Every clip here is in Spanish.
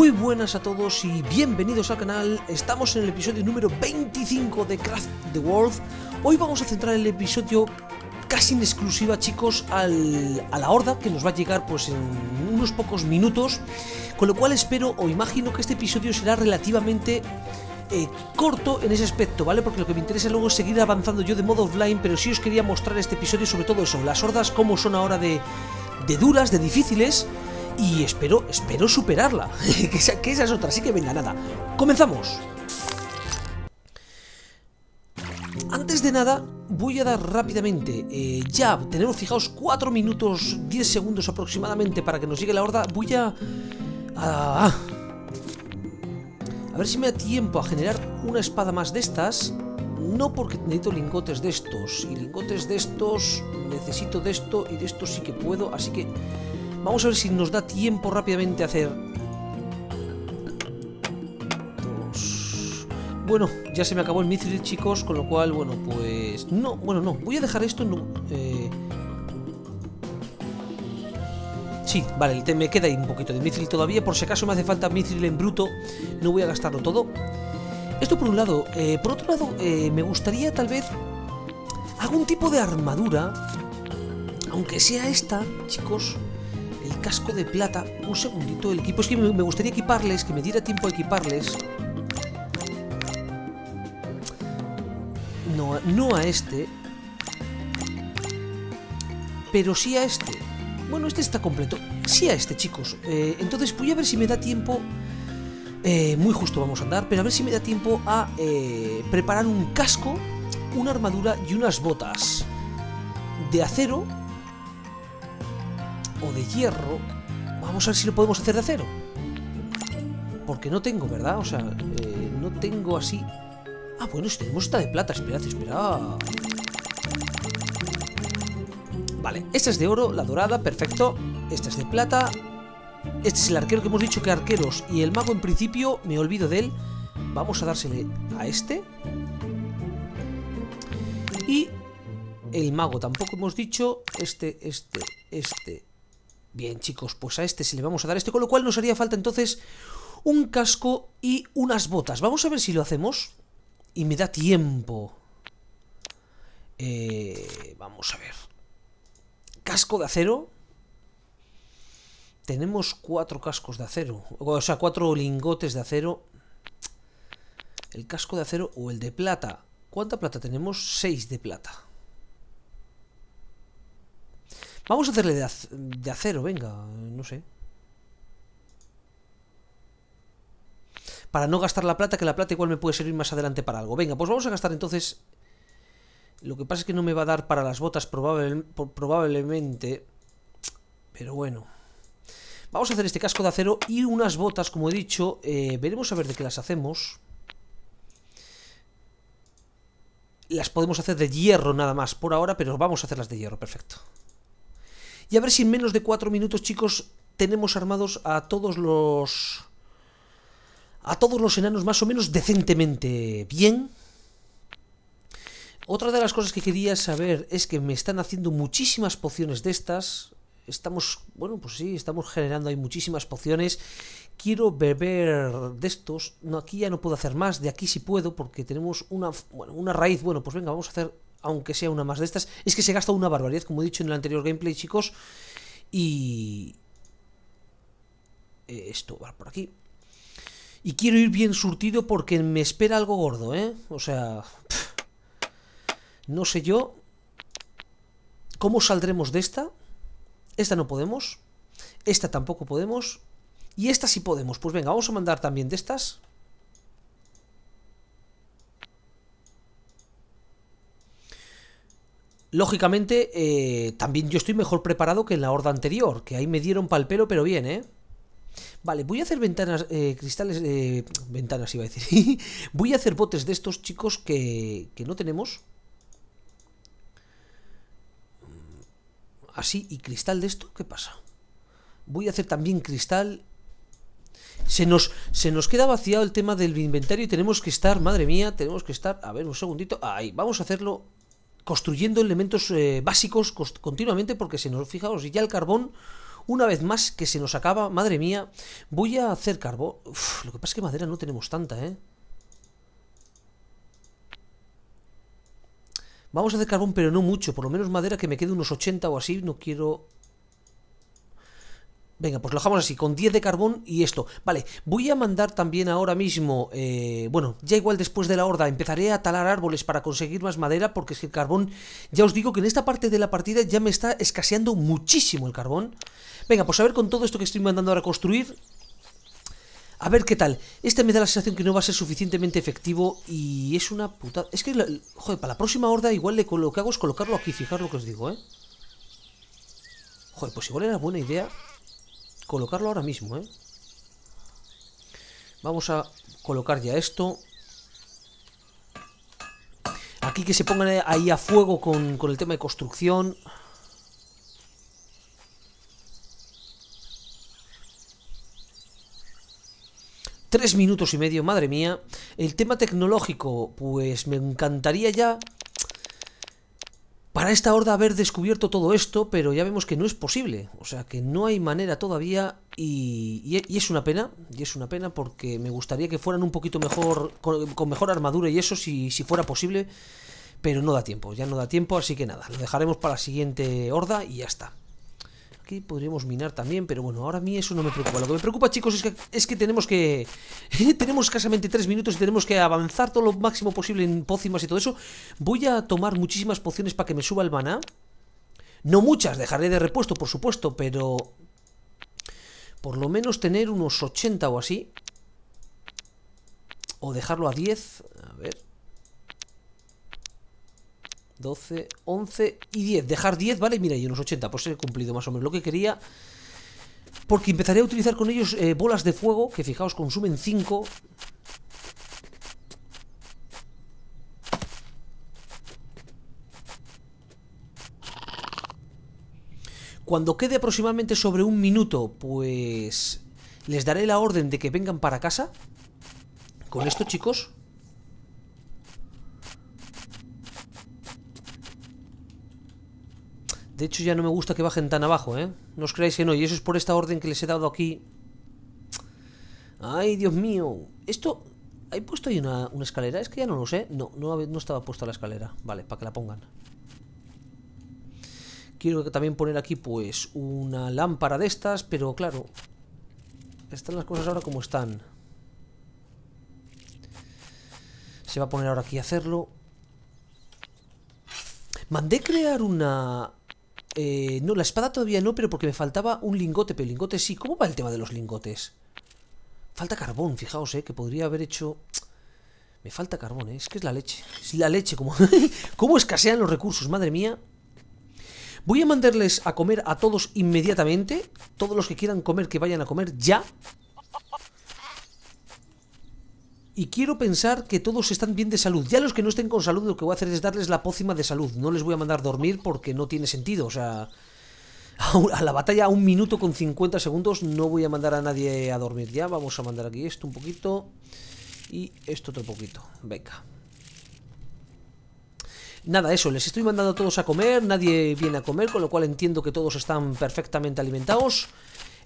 Muy buenas a todos y bienvenidos al canal. Estamos en el episodio número 25 de Craft the World. Hoy vamos a centrar el episodio casi en exclusiva, chicos, al, a la horda que nos va a llegar pues en unos pocos minutos. Con lo cual espero o imagino que este episodio será relativamente eh, corto en ese aspecto, ¿vale? Porque lo que me interesa luego es seguir avanzando yo de modo offline, pero sí os quería mostrar este episodio sobre todo eso, las hordas como son ahora de, de duras, de difíciles y espero, espero superarla. que, esa, que esa es otra, así que venga, nada. Comenzamos. Antes de nada, voy a dar rápidamente, eh, ya tenemos fijaos 4 minutos 10 segundos aproximadamente para que nos llegue la horda, voy a... a a ver si me da tiempo a generar una espada más de estas. No porque necesito lingotes de estos. Y lingotes de estos necesito de esto y de esto sí que puedo. Así que vamos a ver si nos da tiempo rápidamente a hacer... Dos... Bueno, ya se me acabó el mithril, chicos, con lo cual, bueno, pues... No, bueno, no, voy a dejar esto... No, eh... Sí, vale, me queda ahí un poquito de mithril todavía. Por si acaso me hace falta mithril en bruto, no voy a gastarlo todo. Esto por un lado. Eh, por otro lado, eh, me gustaría tal vez algún tipo de armadura. Aunque sea esta, chicos. Casco de plata. Un segundito, el equipo. Es que me gustaría equiparles, que me diera tiempo a equiparles. No, no a este. Pero sí a este. Bueno, este está completo. Sí a este, chicos. Eh, entonces voy a ver si me da tiempo... Eh, muy justo vamos a andar, pero a ver si me da tiempo a eh, preparar un casco, una armadura y unas botas de acero o de hierro. Vamos a ver si lo podemos hacer de acero. Porque no tengo, ¿verdad? O sea, eh, no tengo así... Ah, bueno, si tenemos esta de plata, esperad, esperad. Vale, esta es de oro, la dorada, perfecto. Esta es de plata. Este es el arquero que hemos dicho que arqueros. Y el mago en principio, me olvido de él. Vamos a dársele a este. Y el mago tampoco hemos dicho. Este, este, este. Bien, chicos, pues a este se le vamos a dar este. Con lo cual nos haría falta entonces un casco y unas botas. Vamos a ver si lo hacemos. Y me da tiempo. Eh, vamos a ver casco de acero. Tenemos cuatro cascos de acero. O sea, cuatro lingotes de acero. El casco de acero o el de plata. ¿Cuánta plata tenemos? Seis de plata. Vamos a hacerle de, acero, venga, no sé. Para no gastar la plata, que la plata igual me puede servir más adelante para algo. Venga, pues vamos a gastar entonces lo que pasa es que no me va a dar para las botas probablemente. Pero bueno. Vamos a hacer este casco de acero y unas botas, como he dicho. Eh, veremos a ver de qué las hacemos. Las podemos hacer de hierro nada más por ahora, pero vamos a hacerlas de hierro, perfecto. Y a ver si en menos de cuatro minutos, chicos, tenemos armados a todos los... A todos los enanos más o menos decentemente bien. Otra de las cosas que quería saber es que me están haciendo muchísimas pociones de estas. Estamos, bueno, pues sí, estamos generando ahí muchísimas pociones. Quiero beber de estos. No, aquí ya no puedo hacer más. De aquí sí puedo porque tenemos una, bueno, una raíz. Bueno, pues venga, vamos a hacer, aunque sea una más de estas. Es que se gasta una barbaridad, como he dicho en el anterior gameplay, chicos. Y... Esto va por aquí. Y quiero ir bien surtido porque me espera algo gordo, ¿eh? O sea... No sé yo cómo saldremos de esta. Esta no podemos. Esta tampoco podemos. Y esta sí podemos. Pues venga, vamos a mandar también de estas. Lógicamente, eh, también yo estoy mejor preparado que en la horda anterior, que ahí me dieron pal pelo, pero bien, ¿eh? Vale, voy a hacer ventanas, eh, cristales, eh, ventanas iba a decir. voy a hacer botes de estos chicos que, que no tenemos. así y cristal de esto, ¿qué pasa? Voy a hacer también cristal. Se nos, se nos queda vaciado el tema del inventario y tenemos que estar, madre mía, tenemos que estar, a ver, un segundito, ahí, vamos a hacerlo construyendo elementos eh, básicos continuamente porque se nos, fijaos, ya el carbón Una vez más que se nos acaba, madre mía, voy a hacer carbón. lo que pasa es que madera no tenemos tanta, ¿eh? Vamos a hacer carbón, pero no mucho. Por lo menos madera que me quede unos 80 o así. No quiero Venga, pues lo dejamos así, con 10 de carbón y esto. Vale, voy a mandar también ahora mismo, eh, bueno, ya igual después de la horda empezaré a talar árboles para conseguir más madera, porque es que el carbón, ya os digo que en esta parte de la partida ya me está escaseando muchísimo el carbón. Venga, pues a ver con todo esto que estoy mandando ahora a construir, a ver qué tal. Este me da la sensación que no va a ser suficientemente efectivo y es una puta... Es que, joder, para la próxima horda igual lo que hago es colocarlo aquí, fijar lo que os digo, ¿eh? Joder, pues igual era buena idea colocarlo ahora mismo, ¿eh? Vamos a colocar ya esto. Aquí que se pongan ahí a fuego con, con el tema de construcción. Tres minutos y medio, madre mía. El tema tecnológico, pues me encantaría ya para esta horda haber descubierto todo esto, pero ya vemos que no es posible. O sea, que no hay manera todavía y, es una pena, y es una pena porque me gustaría que fueran un poquito mejor, con, mejor armadura y eso si, si fuera posible, pero no da tiempo, ya no da tiempo, así que nada, lo dejaremos para la siguiente horda y ya está podríamos minar también, pero bueno, ahora a mí eso no me preocupa. Lo que me preocupa, chicos, es que, es que tenemos que... tenemos escasamente tres minutos y tenemos que avanzar todo lo máximo posible en pócimas y todo eso. Voy a tomar muchísimas pociones para que me suba el maná. No muchas, dejaré de repuesto, por supuesto, pero... Por lo menos tener unos 80 o así. O dejarlo a 10. A ver... 12, 11 y 10. Dejar 10, ¿vale? Mira, y unos 80. Pues he cumplido más o menos lo que quería. Porque empezaré a utilizar con ellos eh, bolas de fuego, que fijaos, consumen 5. Cuando quede aproximadamente sobre un minuto, pues les daré la orden de que vengan para casa. Con esto, chicos, De hecho ya no me gusta que bajen tan abajo, ¿eh? No os creáis que no. Y eso es por esta orden que les he dado aquí. ¡Ay, Dios mío! Esto... ¿Hay puesto ahí una, escalera? Es que ya no lo sé. No, no, no estaba puesta la escalera. Vale, para que la pongan. Quiero también poner aquí, pues, una lámpara de estas. Pero claro, están las cosas ahora como están. Se va a poner ahora aquí a hacerlo. Mandé crear una, eh, no, la espada todavía no, pero porque me faltaba un lingote, pero lingote sí. ¿Cómo va el tema de los lingotes? Falta carbón, fijaos, eh, que podría haber hecho... Me falta carbón, eh. Es que es la leche. Es la leche, como... ¿Cómo escasean los recursos? Madre mía. Voy a mandarles a comer a todos inmediatamente. Todos los que quieran comer, que vayan a comer ya. Y quiero pensar que todos están bien de salud. Ya los que no estén con salud, lo que voy a hacer es darles la pócima de salud. No les voy a mandar dormir porque no tiene sentido. O sea, a la batalla a un minuto con 50 segundos no voy a mandar a nadie a dormir. Ya vamos a mandar aquí esto un poquito y esto otro poquito. Venga. Nada, eso, les estoy mandando a todos a comer, nadie viene a comer, con lo cual entiendo que todos están perfectamente alimentados.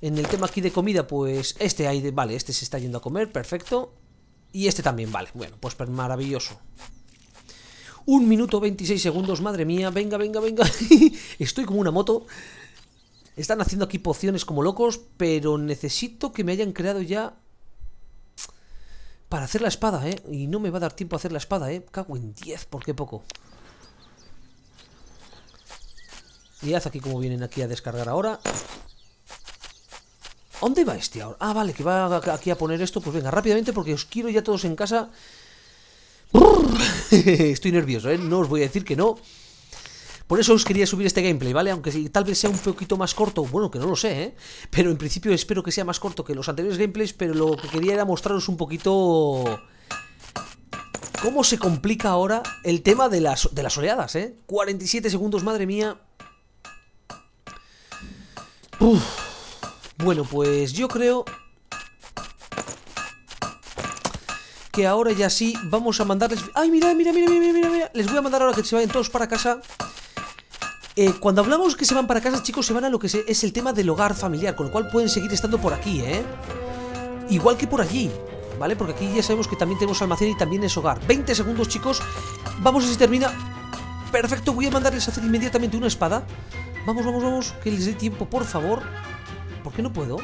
En el tema aquí de comida, pues este hay de... Vale, este se está yendo a comer, perfecto. Y este también, vale. Bueno, pues maravilloso. Un minuto 26 segundos, madre mía. Venga, venga, venga. Estoy como una moto. Están haciendo aquí pociones como locos, pero necesito que me hayan creado ya... Para hacer la espada, ¿eh? Y no me va a dar tiempo a hacer la espada, ¿eh? Cago en 10, ¿por qué poco? Mirad aquí cómo vienen aquí a descargar ahora. ¿Dónde va este ahora? Ah, vale, que va aquí a poner esto. Pues venga, rápidamente porque os quiero ya todos en casa. Estoy nervioso, ¿eh? No os voy a decir que no. Por eso os quería subir este gameplay, ¿vale? Aunque tal vez sea un poquito más corto, bueno, que no lo sé, ¿eh? Pero en principio espero que sea más corto que los anteriores gameplays, pero lo que quería era mostraros un poquito... Cómo se complica ahora el tema de las, de las oleadas, ¿eh? 47 segundos, madre mía. Uf. Bueno, pues yo creo que ahora ya sí vamos a mandarles... ¡Ay, mira, mira, mira, mira, mira, mira! Les voy a mandar ahora que se vayan todos para casa. Eh, cuando hablamos que se van para casa, chicos, se van a lo que es el tema del hogar familiar, con lo cual pueden seguir estando por aquí, ¿eh? Igual que por allí, ¿vale? Porque aquí ya sabemos que también tenemos almacén y también es hogar. 20 segundos, chicos. Vamos a ver si termina. Perfecto, voy a mandarles a hacer inmediatamente una espada. Vamos, vamos, vamos, que les dé tiempo, por favor. ¿Por qué no puedo?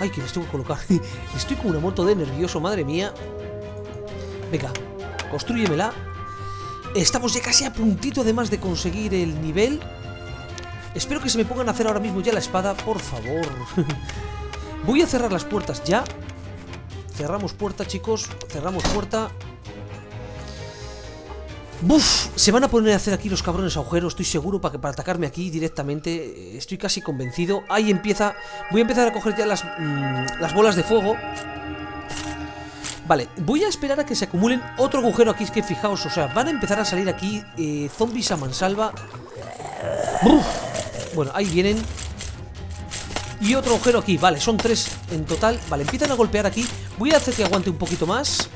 Ay, que les tengo que colocar. Estoy con una moto de nervioso, madre mía. Venga, construyemela. Estamos ya casi a puntito además de conseguir el nivel. Espero que se me pongan a hacer ahora mismo ya la espada, por favor. Voy a cerrar las puertas ya. Cerramos puerta, chicos. Cerramos puerta. ¡Buf! Se van a poner a hacer aquí los cabrones agujeros, estoy seguro, para, para atacarme aquí directamente. Estoy casi convencido. Ahí empieza... Voy a empezar a coger ya las, mm, las bolas de fuego. Vale, voy a esperar a que se acumulen otro agujero aquí, es que fijaos, o sea, van a empezar a salir aquí eh, zombies a mansalva. Bueno, ahí vienen. Y otro agujero aquí, vale, son tres en total. Vale, empiezan a golpear aquí. Voy a hacer que aguante un poquito más.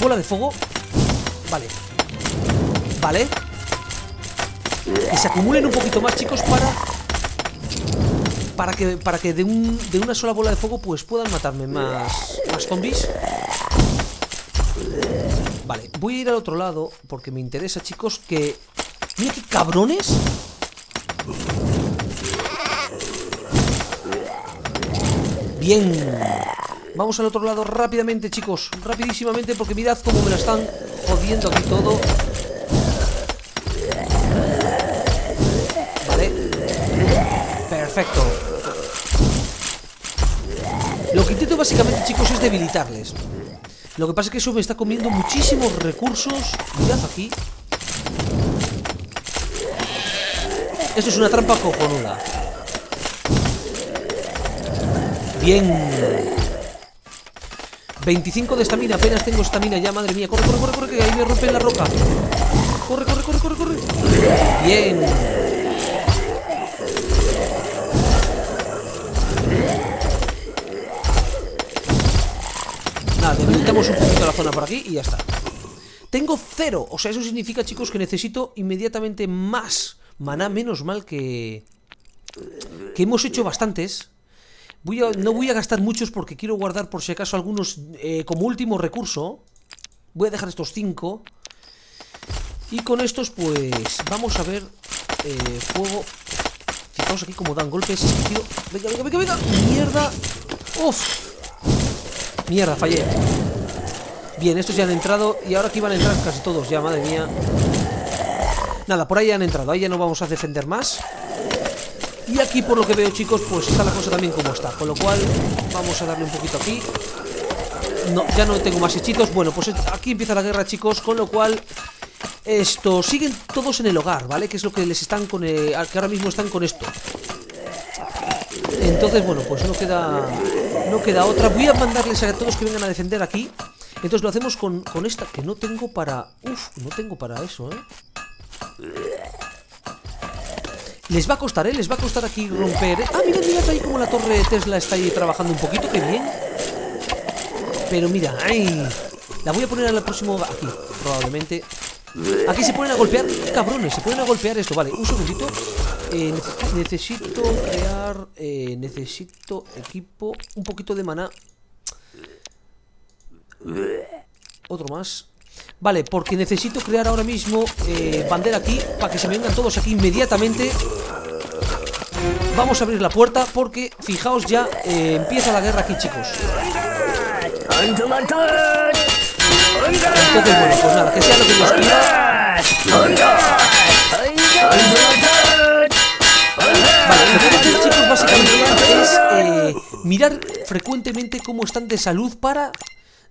Bola de fuego. Vale. Vale. Que se acumulen un poquito más, chicos, para para que, para que de, un, de una sola bola de fuego pues puedan matarme más, más zombies. Vale, voy a ir al otro lado porque me interesa, chicos, que... ¡Mira qué cabrones! Bien. Vamos al otro lado rápidamente, chicos. Rapidísimamente porque mirad cómo me la están jodiendo aquí todo. Perfecto. Lo que intento básicamente, chicos, es debilitarles. Lo que pasa es que eso me está comiendo muchísimos recursos. Mirad aquí. Esto es una trampa cojonuda. Bien. 25 de estamina, apenas tengo estamina ya, madre mía. Corre, corre, corre, corre, que ahí me rompen la roca. Corre, corre, corre, corre, corre. Bien. Debilitamos un poquito la zona por aquí y ya está. Tengo cero, o sea, eso significa, chicos, que necesito inmediatamente más maná. Menos mal que... Que hemos hecho bastantes. No voy a gastar muchos porque quiero guardar por si acaso algunos eh, como último recurso. Voy a dejar estos cinco. Y con estos, pues, vamos a ver eh, fuego. Fijaos aquí como dan golpes. Venga, venga, venga, venga. Mierda. Uf. Mierda, fallé. Bien, estos ya han entrado. Y ahora aquí van a entrar casi todos ya, madre mía. Nada, por ahí han entrado. Ahí ya no vamos a defender más. Y aquí, por lo que veo, chicos, pues está la cosa también como está. Con lo cual, vamos a darle un poquito aquí. No, ya no tengo más hechitos. Bueno, pues aquí empieza la guerra, chicos. Con lo cual, esto, siguen todos en el hogar, ¿vale? Que es lo que les están con... Eh, que ahora mismo están con esto. Entonces, bueno, pues no queda... No queda otra. Voy a mandarles a todos que vengan a defender aquí. Entonces lo hacemos con, con esta, que no tengo para... Uf, no tengo para eso, ¿eh? Les va a costar, ¿eh? Les va a costar aquí romper... Ah, mirad, mirad ahí como la torre de Tesla está ahí trabajando un poquito, qué bien. Pero mira, ¡ay! La voy a poner al próximo... Aquí, probablemente. Aquí se ponen a golpear... Cabrones, se ponen a golpear esto. Vale, un segundito. Eh, necesito crear... Eh, necesito equipo... Un poquito de maná. Otro más. Vale, porque necesito crear ahora mismo eh, bandera aquí para que se me vengan todos aquí inmediatamente. Vamos a abrir la puerta porque, fijaos ya, eh, empieza la guerra aquí, chicos. Entonces, bueno, pues nada, que sea lo que Dios quiera. Vale, lo que voy a hacer, chicos, básicamente es eh, mirar frecuentemente cómo están de salud para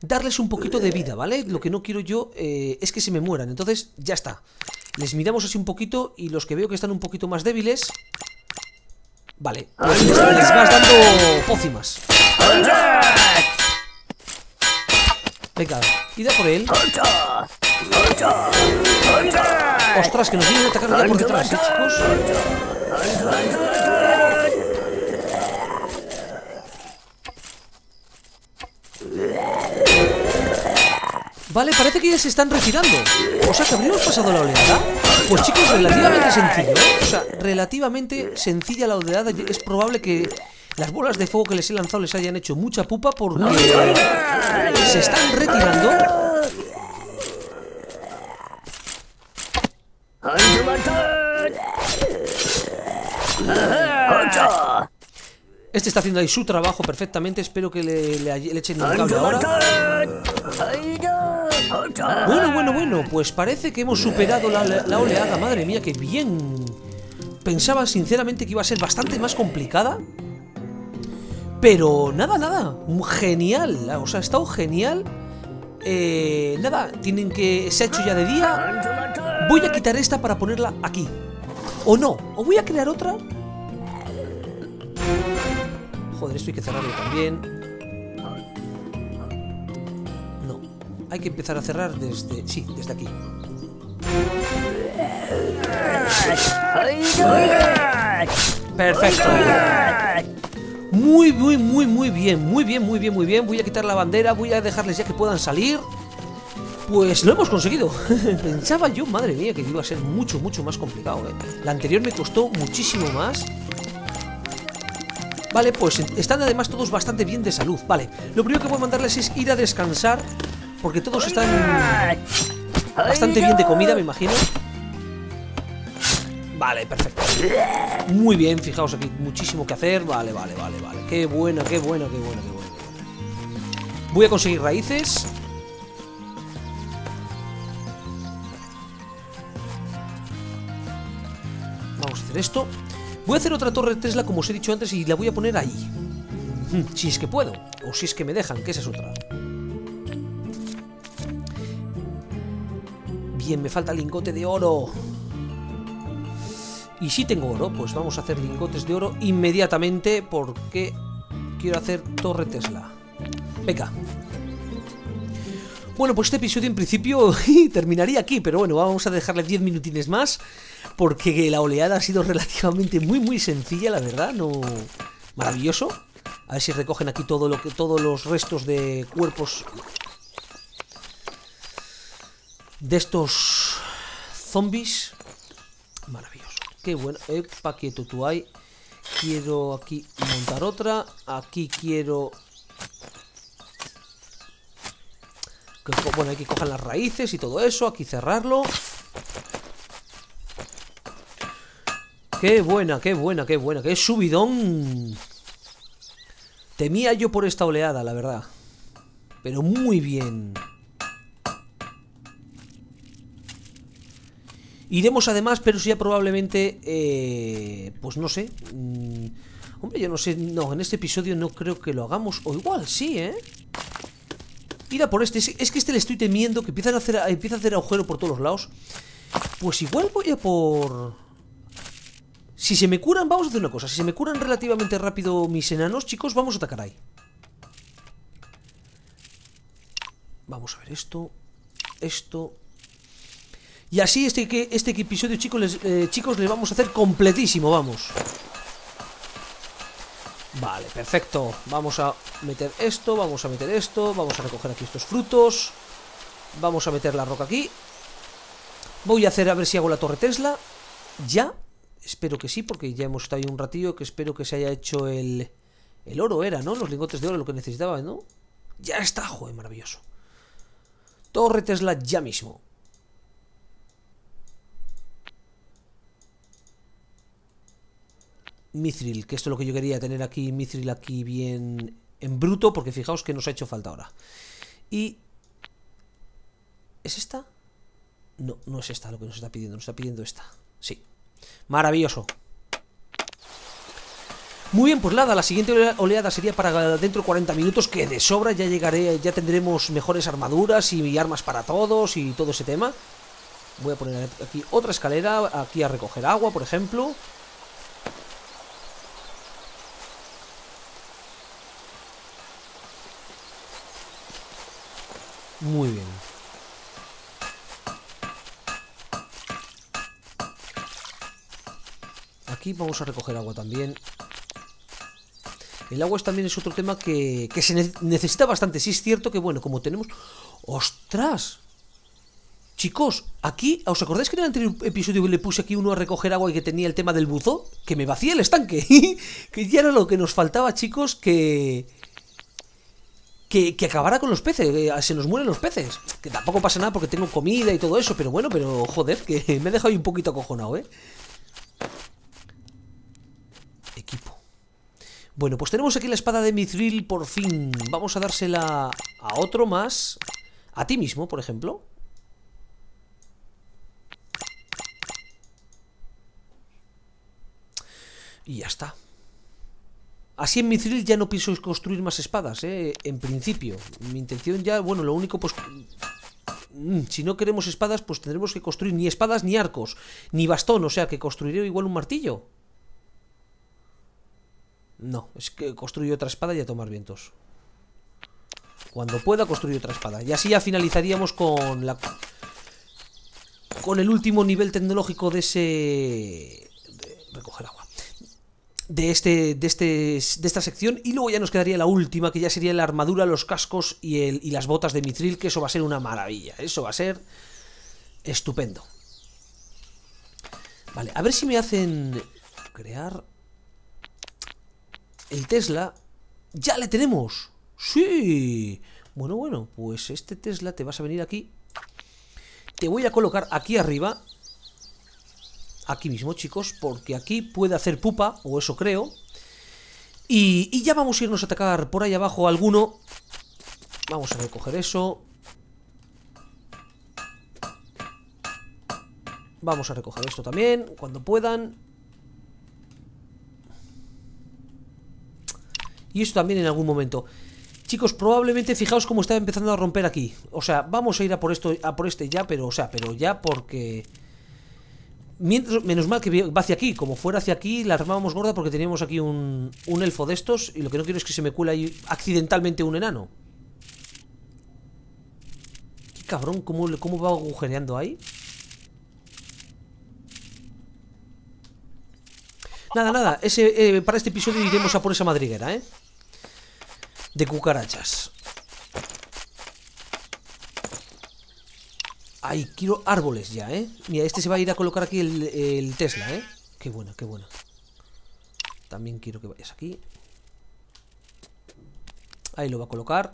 darles un poquito de vida, ¿vale? Lo que no quiero yo eh, es que se me mueran. Entonces, ya está. Les miramos así un poquito y los que veo que están un poquito más débiles... Vale, pues les, vas dando pócimas. Venga, ida por él. Ostras, que nos vienen a atacar ya por detrás, ¿eh, chicos? Vale, parece que ya se están retirando. O sea, que habríamos pasado la oleada. Pues chicos, relativamente sencillo, ¿eh? O sea, relativamente sencilla la oleada. Es probable que las bolas de fuego que les he lanzado les hayan hecho mucha pupa porque se están retirando. Este está haciendo ahí su trabajo perfectamente. Espero que le, le, echen un cable ahora. Bueno, bueno, bueno. Pues parece que hemos superado la, oleada. Madre mía, qué bien. Pensaba sinceramente que iba a ser bastante más complicada. Pero nada, nada. Genial. O sea, ha estado genial. Eh, nada, tienen que... Se ha hecho ya de día. Voy a quitar esta para ponerla aquí. O no. O voy a crear otra Joder, esto hay que cerrarlo también. Hay que empezar a cerrar desde... Sí, desde aquí. Perfecto. Muy, muy, muy, muy bien. Muy bien, muy bien, muy bien. Voy a quitar la bandera. Voy a dejarles ya que puedan salir. Pues lo hemos conseguido. Pensaba yo, madre mía, que iba a ser mucho, mucho más complicado. ¿eh? La anterior me costó muchísimo más. Vale, pues están además todos bastante bien de salud Vale, lo primero que voy a mandarles es ir a descansar Porque todos están bastante bien de comida, me imagino. Vale, perfecto. Muy bien, fijaos aquí, muchísimo que hacer. Vale, vale, vale, vale. Qué bueno, qué bueno, qué bueno, qué bueno, Voy a conseguir raíces. Vamos a hacer esto. Voy a hacer otra torre Tesla, como os he dicho antes, y la voy a poner ahí. Hmm, si es que puedo. O si es que me dejan, que esa es otra. Bien, me falta lingote de oro. Y si tengo oro, pues vamos a hacer lingotes de oro inmediatamente porque quiero hacer torre Tesla. Venga. Bueno, pues este episodio en principio terminaría aquí, pero bueno, vamos a dejarle 10 minutines más porque la oleada ha sido relativamente muy muy sencilla, la verdad, no maravilloso. A ver si recogen aquí todo lo que todos los restos de cuerpos de estos zombies. Maravilloso. Qué bueno. Epa, quieto tú hay. Quiero aquí montar otra. Aquí quiero... bueno, que coger las raíces y todo eso. Aquí cerrarlo. Qué buena, qué buena, qué buena. Qué subidón. Temía yo por esta oleada, la verdad. Pero muy bien. Iremos además, pero sí ya probablemente... Eh, pues no sé. Mm, hombre, yo no sé. No, en este episodio no creo que lo hagamos. O igual sí, ¿eh? Mira por este. Es, que este le estoy temiendo que empieza a hacer, empieza a hacer agujero por todos los lados. Pues igual voy a por... Si se me curan, vamos a hacer una cosa. Si se me curan relativamente rápido mis enanos, chicos, vamos a atacar ahí. Vamos a ver esto. Esto. Y así este, este episodio, chicos les, eh, chicos, les vamos a hacer completísimo, vamos. Vale, perfecto. Vamos a meter esto, vamos a meter esto, vamos a recoger aquí estos frutos. Vamos a meter la roca aquí. Voy a hacer a ver si hago la torre Tesla. Ya, Espero que sí, porque ya hemos estado ahí un ratillo que espero que se haya hecho el, el oro, era, ¿no? Los lingotes de oro, lo que necesitaba, ¿no? Ya está, joder, maravilloso. Torre Tesla ya mismo. Mithril, que esto es lo que yo quería tener aquí, Mithril aquí bien en bruto, porque fijaos que nos ha hecho falta ahora. Y... ¿Es esta? No, no es esta lo que nos está pidiendo, nos está pidiendo esta. Sí. Maravilloso. Muy bien, pues nada, la siguiente oleada sería para dentro de 40 minutos, que de sobra ya llegaré, ya tendremos mejores armaduras y armas para todos y todo ese tema. Voy a poner aquí otra escalera, aquí a recoger agua, por ejemplo. Muy bien. Aquí vamos a recoger agua también. El agua también es otro tema que, se necesita bastante. Sí es cierto que, bueno, como tenemos... ¡Ostras! Chicos, aquí, ¿os acordáis que en el anterior episodio le puse aquí uno a recoger agua y que tenía el tema del buzo? Que me vacía el estanque. que ya era lo que nos faltaba, chicos, que... Que, que acabara con los peces, se nos mueren los peces. Que tampoco pasa nada porque tengo comida y todo eso, pero bueno, pero joder, que me he dejado ahí un poquito acojonado, ¿eh? Equipo. Bueno, pues tenemos aquí la espada de Mithril por fin. Vamos a dársela a otro más. A ti mismo, por ejemplo. Y ya está. Así en Mithril ya no pienso construir más espadas, ¿eh? En principio. Mi intención ya, bueno, lo único pues... Mm, si no queremos espadas, pues tendremos que construir ni espadas ni arcos, ni bastón, o sea que construiré igual un martillo. No, es que construyo otra espada y a tomar vientos. Cuando pueda construir otra espada. Y así ya finalizaríamos con la... Con el último nivel tecnológico de ese... Recoger agua de, este, de, este, de esta sección y luego ya nos quedaría la última, que ya sería la armadura, los cascos y, el, y las botas de Mithril, que eso va a ser una maravilla, eso va a ser estupendo. Vale, a ver si me hacen crear el Tesla. ¡Ya le tenemos! ¡Sí! Bueno, bueno, pues este Tesla te vas a venir aquí. Te voy a colocar aquí arriba aquí mismo, chicos, porque aquí puede hacer pupa, o eso creo. Y, ya vamos a irnos a atacar por ahí abajo alguno. Vamos a recoger eso. Vamos a recoger esto también, cuando puedan. Y esto también en algún momento. Chicos, probablemente fijaos cómo está empezando a romper aquí. O sea, vamos a ir a por esto, a por este ya, pero, o sea, pero ya porque menos mal que va hacia aquí. Como fuera hacia aquí, la armábamos gorda porque teníamos aquí un, elfo de estos. Y lo que no quiero es que se me cuela ahí accidentalmente un enano. Qué cabrón, ¿cómo, cómo va agujereando ahí? Nada, nada. Ese, eh, para este episodio iremos a por esa madriguera, ¿eh? De cucarachas. Ay, quiero árboles ya, ¿eh? Mira, este se va a ir a colocar aquí el, Tesla, ¿eh? Qué buena, qué buena. También quiero que vayas aquí. Ahí lo va a colocar.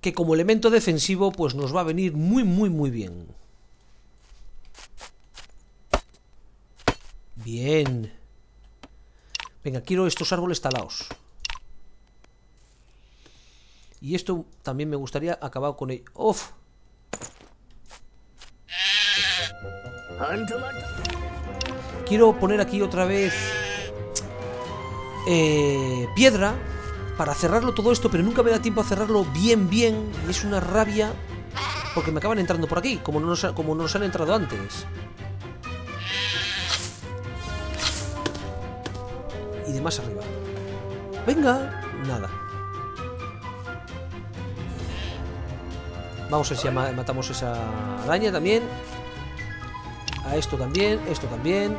Que como elemento defensivo, pues nos va a venir muy, muy, muy bien. Bien. Venga, quiero estos árboles talados. Y esto también me gustaría acabar con ello. ¡Uf! Quiero poner aquí otra vez eh, piedra para cerrarlo todo esto, pero nunca me da tiempo a cerrarlo bien, bien. Y es una rabia porque me acaban entrando por aquí, como no nos, nos han entrado antes. Y de más arriba. Venga, nada. Vamos a ver si matamos esa araña también. A esto también, esto también.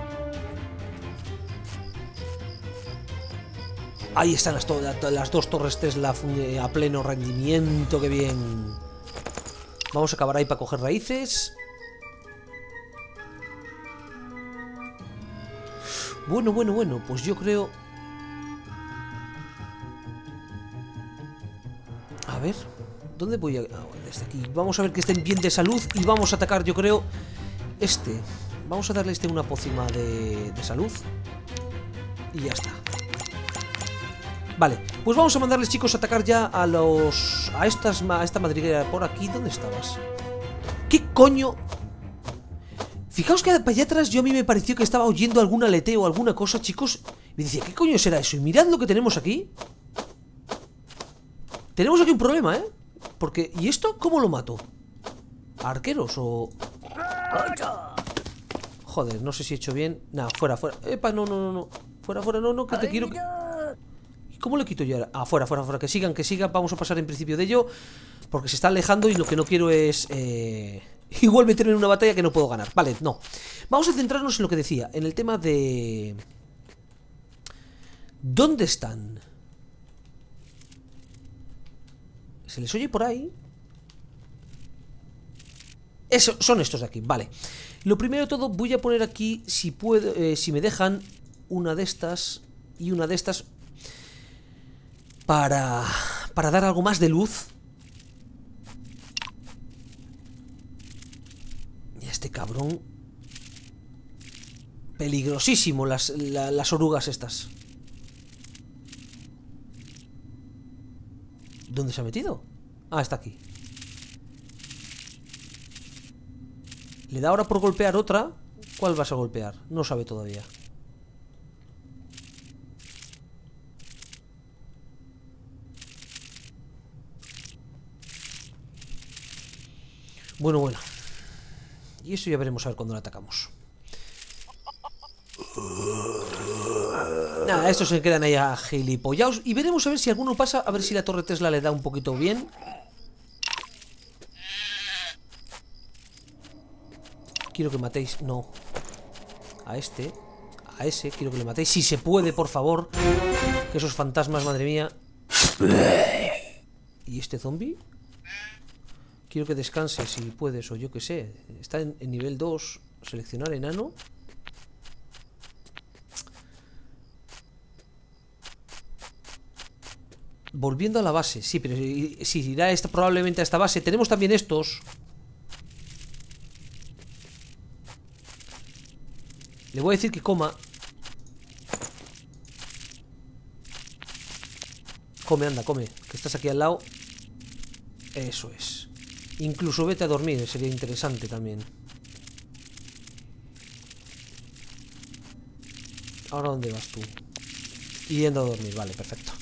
Ahí están las, las dos torres Tesla a pleno rendimiento, qué bien. Vamos a acabar ahí para coger raíces. Bueno, bueno, bueno, pues yo creo... A ver, ¿dónde voy a...? Ah, aquí. Vamos a ver que estén bien de salud y vamos a atacar, yo creo, este. Vamos a darle este una pócima de, salud. Y ya está. Vale, pues vamos a mandarles, chicos, a atacar ya a los... A, estas, a esta madriguera por aquí. ¿Dónde estabas? ¿Qué coño? Fijaos que para allá atrás yo a mí me pareció que estaba oyendo algún aleteo o alguna cosa, chicos. Me decía, ¿qué coño será eso? Y mirad lo que tenemos aquí. Tenemos aquí un problema, ¿eh? Porque, ¿y esto cómo lo mato? ¿Arqueros o...? Joder, no sé si he hecho bien Nada, fuera, fuera Epa, no, no, no, no Fuera, fuera, no, no, que te quiero ¿Y cómo le quito yo? Ah, fuera, fuera, fuera Que sigan, que sigan Vamos a pasar en principio de ello Porque se está alejando y lo que no quiero es... Eh... Igual meterme en una batalla que no puedo ganar Vale, no Vamos a centrarnos en lo que decía En el tema de... ¿Dónde están? ¿Se les oye por ahí? Eso, son estos de aquí, vale. Lo primero de todo voy a poner aquí Si puedo, eh, si me dejan Una de estas y una de estas Para Para dar algo más de luz. Y este cabrón. Peligrosísimo las, las orugas estas ¿Dónde se ha metido? Ah, está aquí Le da ahora por golpear otra. ¿Cuál vas a golpear? No sabe todavía. Bueno, bueno. Y eso ya veremos a ver cuando la atacamos. Nada, estos se quedan ahí a gilipollados. Y veremos a ver si alguno pasa, a ver si la torre Tesla le da un poquito bien. Quiero que matéis... No. A este. A ese. Quiero que le matéis. Si se puede, por favor. Que esos fantasmas, madre mía. ¿Y este zombie? Quiero que descanse si puedes, o yo que sé. Está en, nivel 2. Seleccionar enano. Volviendo a la base. Sí, pero si irá probablemente a esta base. Tenemos también estos. Le voy a decir que coma. Come, anda, come. Que estás aquí al lado. Eso es. Incluso vete a dormir, sería interesante también. ¿Ahora dónde vas tú? Yendo a dormir, vale, perfecto.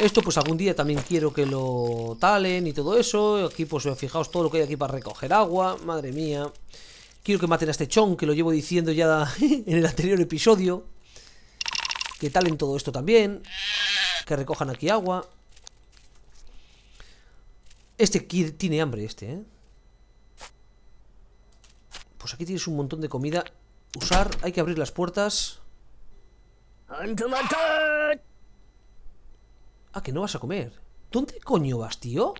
Esto pues algún día también quiero que lo talen y todo eso. Aquí pues fijaos todo lo que hay aquí para recoger agua. Madre mía. Quiero que maten a este chon, que lo llevo diciendo ya en el anterior episodio. Que talen todo esto también. Que recojan aquí agua. Este tiene hambre, este, ¿eh? Pues aquí tienes un montón de comida. Usar, hay que abrir las puertas. Ah, que no vas a comer. ¿Dónde coño vas, tío?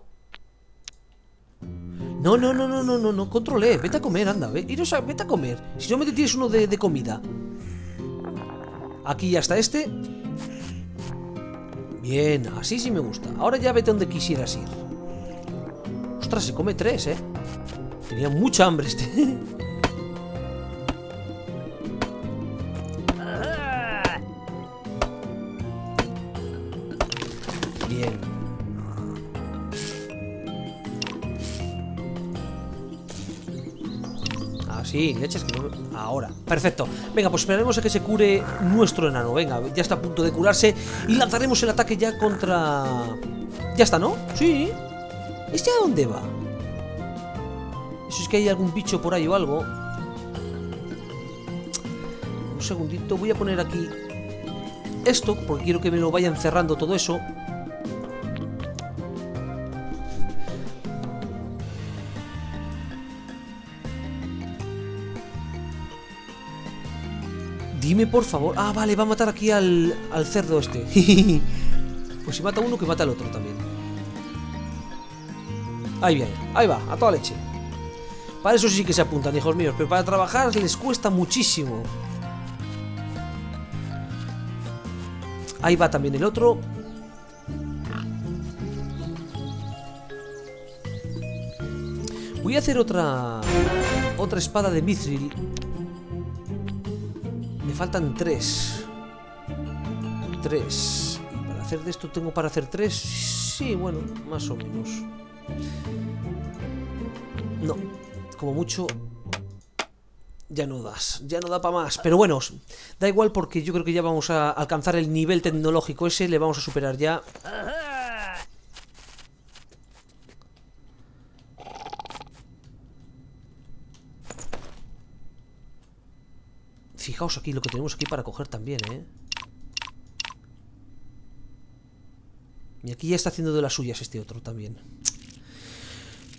No, no, no, no, no, no, no, controlé. Vete a comer, anda, ve. vete a comer. Si no me tienes uno de, de comida. Aquí ya está este. Bien, así sí me gusta. Ahora ya vete donde quisieras ir. Ostras, se come tres, ¿eh? Tenía mucha hambre este. Sí, leches que. Ahora, perfecto Venga, pues esperaremos a que se cure nuestro enano Venga, ya está a punto de curarse Y lanzaremos el ataque ya contra... Ya está, ¿no? Sí ¿Este a dónde va? Eso es que hay algún bicho por ahí o algo Un segundito Voy a poner aquí Esto, porque quiero que me lo vayan cerrando todo eso Dime por favor... Ah, vale, va a matar aquí al, cerdo este. pues si mata uno, que mata al otro también. Ahí viene, ahí va, a toda leche. Para eso sí que se apuntan, hijos míos. Pero para trabajar les cuesta muchísimo. Ahí va también el otro. Voy a hacer otra... Otra espada de Mithril faltan tres. Tres. ¿Y para hacer de esto tengo para hacer tres? Sí, bueno, más o menos. No, como mucho ya no das, ya no da para más. Pero bueno, da igual porque yo creo que ya vamos a alcanzar el nivel tecnológico ese, le vamos a superar ya. Fijaos aquí lo que tenemos aquí para coger también, ¿eh? Y aquí ya está haciendo de las suyas este otro también.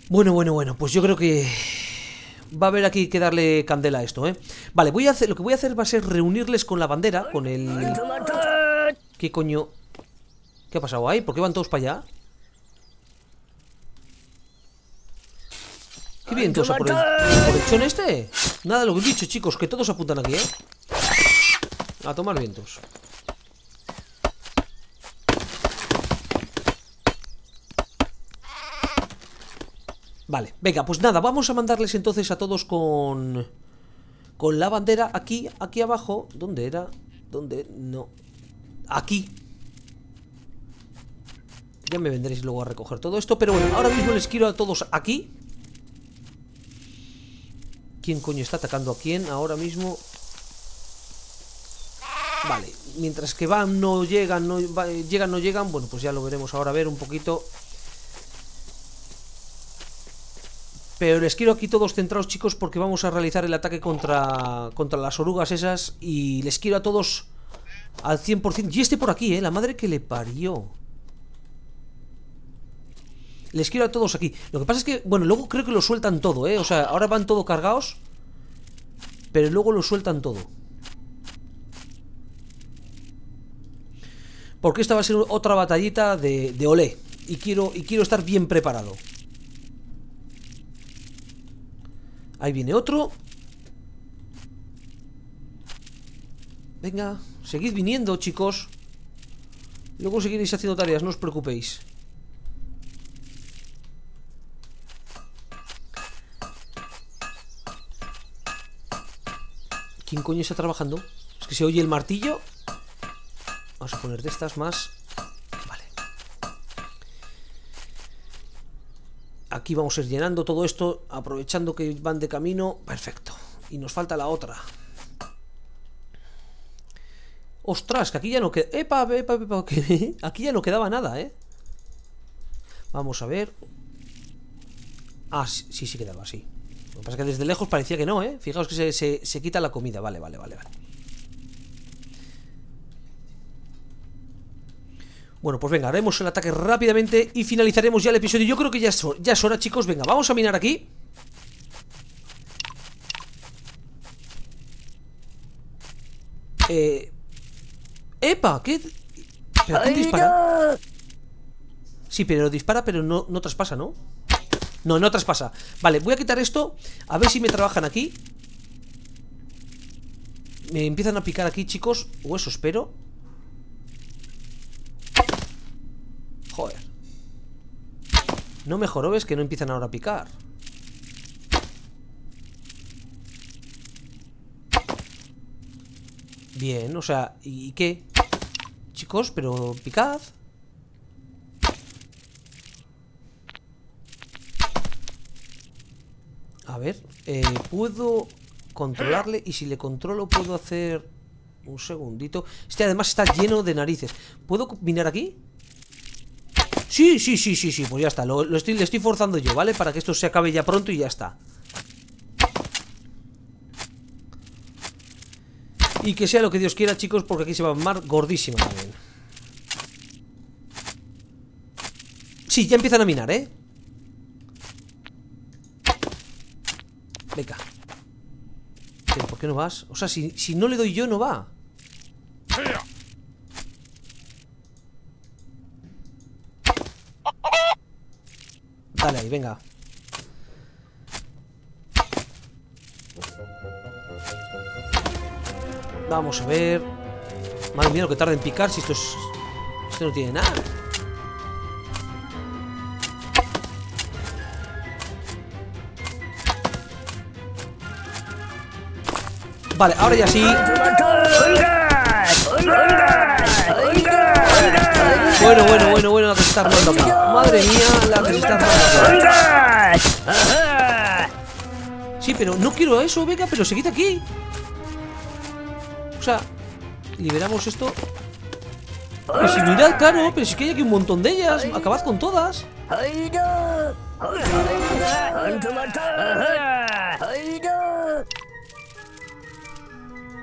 Bueno, bueno, bueno, pues yo creo que va a haber aquí que darle candela a esto, ¿eh? Vale, voy a hacer, lo que voy a hacer va a ser reunirles con la bandera, con el... ¿Qué coño? ¿Qué ha pasado ahí? ¿Por qué van todos para allá? ¿Qué vientos por el, por el este? Nada lo que he dicho, chicos, que todos apuntan aquí, ¿eh? A tomar vientos. Vale, venga, pues nada, vamos a mandarles entonces a todos con... Con la bandera aquí, aquí abajo ¿Dónde era? ¿Dónde? No Aquí Ya me vendréis luego a recoger todo esto Pero bueno, ahora mismo les quiero a todos aquí ¿Quién coño está atacando a quién ahora mismo? Vale, mientras que van, no llegan, no llegan, no llegan Bueno, pues ya lo veremos ahora a ver un poquito Pero les quiero aquí todos centrados, chicos, porque vamos a realizar el ataque contra, contra las orugas esas. Y les quiero a todos al 100%. Y este por aquí, ¿eh? La madre que le parió. Les quiero a todos aquí. Lo que pasa es que, bueno, luego creo que lo sueltan todo, ¿eh? O sea, ahora van todo cargados. Pero luego lo sueltan todo. Porque esta va a ser otra batallita de, de olé. Y quiero, y quiero estar bien preparado. Ahí viene otro. Venga, seguid viniendo, chicos. Luego seguiréis haciendo tareas, no os preocupéis. ¿Quién coño está trabajando? Es que se oye el martillo. Vamos a poner de estas más Aquí vamos a ir llenando todo esto, aprovechando que van de camino. Perfecto. Y nos falta la otra. ¡Ostras! Que aquí ya no queda... ¡Epa, epa, epa! Aquí ya no quedaba nada, ¿eh? Vamos a ver... Ah, sí, sí quedaba, sí. Lo que pasa es que desde lejos parecía que no, ¿eh? Fijaos que se, se quita la comida. Vale, vale, vale, vale. Bueno, pues venga, haremos el ataque rápidamente y finalizaremos ya el episodio. Yo creo que ya es, ya es hora, chicos. Venga, vamos a minar aquí. Eh... ¡Epa! ¿Qué? ¿Pero dispara? Sí, pero dispara, pero no, no traspasa, ¿no? No, no traspasa Vale, voy a quitar esto A ver si me trabajan aquí Me empiezan a picar aquí, chicos O eso espero Joder. No mejoró, ves que no empiezan ahora a picar. Bien, o sea, ¿y qué? Chicos, pero picad. A ver, eh, puedo controlarle y si le controlo puedo hacer... Un segundito. Este además está lleno de narices. ¿Puedo minar aquí? Sí, sí, sí, sí, sí, pues ya está lo, estoy, estoy forzando yo, ¿vale? Para que esto se acabe ya pronto y ya está Y que sea lo que Dios quiera, chicos Porque aquí se va a mar gordísimo también Sí, ya empiezan a minar, ¿eh? Venga ¿Por qué no vas? O sea, si, si no le doy yo, no va Dale ahí, venga. Vamos a ver. Madre mía, lo que tarda en picar si esto es... Esto no tiene nada. Vale, ahora ya sí. Bueno, bueno, bueno, bueno, está armando acá. Madre mía, la que se está acá. Sí, pero no quiero eso, venga, pero seguid aquí. O sea, liberamos esto. Pero si mirad, claro, pero si que hay aquí un montón de ellas. Acabad con todas.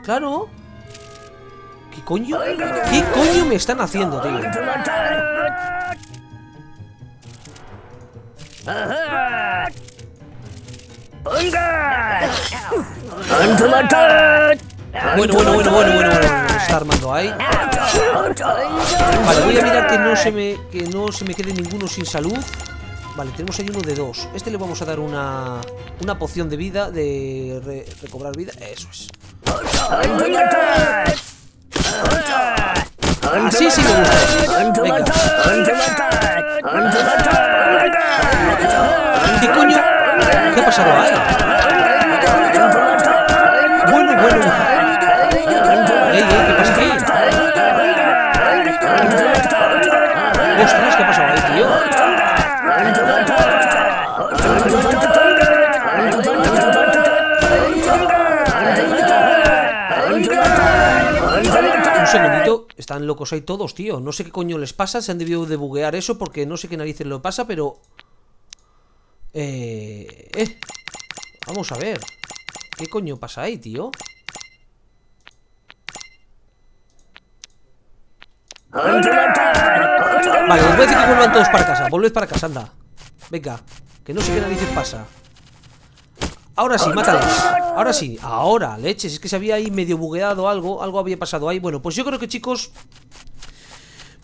Claro. ¿Qué coño? ¿Qué coño me están haciendo, tío? Bueno, bueno, bueno, bueno, bueno, bueno. está armando ahí. Vale, voy a mirar que no se me, quede ninguno sin salud. Vale, tenemos ahí uno de dos. Este le vamos a dar una, una poción de vida, de recobrar vida. Eso es. Así sí me gusta. Venga. ¿Qué coño? ¿Qué ha pasado ahí? Bueno, bueno. Ey, ey, ¿qué pasa aquí? Ostras, están locos ahí todos, tío. No sé qué coño les pasa, se han debido de buguear eso porque no sé qué narices lo pasa, pero... Eh... eh. Vamos a ver. ¿Qué coño pasa ahí, tío? Vale, os voy a decir que vuelvan todos para casa. Volved para casa, anda. Venga, que no sé qué narices pasa. Ahora sí, mátales. Ahora sí, ahora, leches. Es que se había ahí medio bugueado algo. Algo había pasado ahí. Bueno, pues yo creo que, chicos,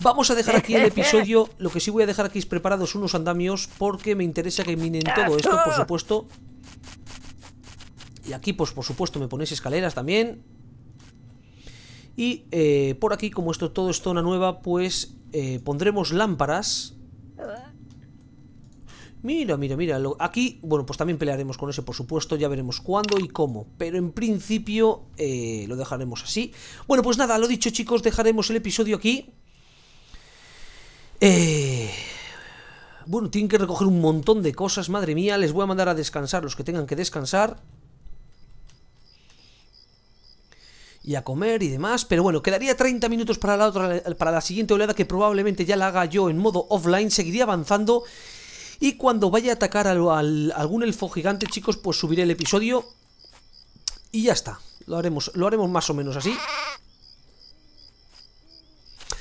Vamos a dejar aquí el episodio. Lo que sí voy a dejar aquí es preparados unos andamios porque me interesa que minen todo esto, por supuesto. Y aquí, pues por supuesto, me ponéis escaleras también. Y eh, por aquí, como esto todo es zona nueva, pues eh, pondremos lámparas. Mira, mira, mira. aquí, bueno, pues también pelearemos con ese, por supuesto. Ya veremos cuándo y cómo. Pero en principio eh, lo dejaremos así. Bueno, pues nada, lo dicho, chicos. Dejaremos el episodio aquí. Bueno, tienen que recoger un montón de cosas. Madre mía, les voy a mandar a descansar los que tengan que descansar. y a comer y demás. Pero bueno, quedaría 30 minutos para la, otra, para la siguiente oleada que probablemente ya la haga yo en modo offline. Seguiría avanzando. Y cuando vaya a atacar al, algún elfo gigante, chicos, pues subiré el episodio. Y ya está. Lo haremos, lo haremos más o menos así.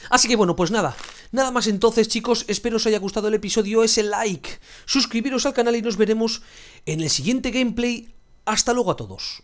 Así que bueno, pues nada. Nada más entonces, chicos. Espero os haya gustado el episodio. Ese like. Suscribiros al canal y nos veremos en el siguiente gameplay. Hasta luego a todos.